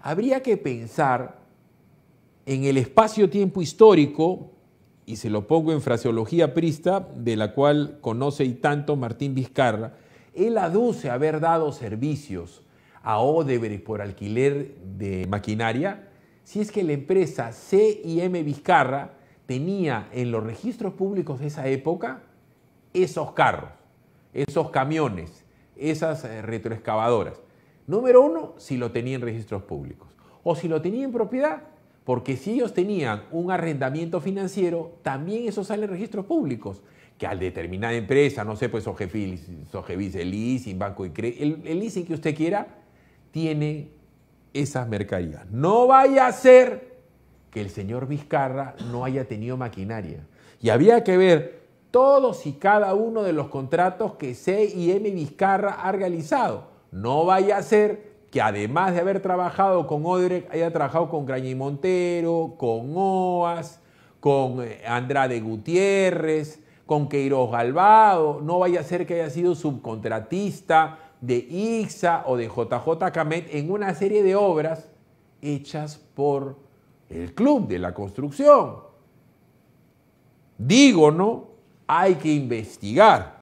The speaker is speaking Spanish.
habría que pensar en el espacio-tiempo histórico, y se lo pongo en fraseología prista, de la cual conoce y tanto Martín Vizcarra, él aduce haber dado servicios a Odebrecht por alquiler de maquinaria, si es que la empresa C&M Vizcarra tenía en los registros públicos de esa época esos carros, esos camiones, esas eh, retroexcavadoras. Número uno, si lo tenía en registros públicos. O si lo tenía en propiedad, porque si ellos tenían un arrendamiento financiero, también eso sale en registros públicos, que al determinada empresa, no sé, pues Sogevis, el leasing, Banco y el, el leasing que usted quiera, tiene esas mercaderías. No vaya a ser que el señor Vizcarra no haya tenido maquinaria. Y había que ver todos y cada uno de los contratos que C y M Vizcarra ha realizado. No vaya a ser que además de haber trabajado con Odebrecht, haya trabajado con Graña y Montero, con OAS, con eh, Andrade Gutiérrez, con Queiroz Galvado, no vaya a ser que haya sido subcontratista de IXA o de JJ Camet en una serie de obras hechas por el Club de la Construcción. Digo, ¿no? Hay que investigar.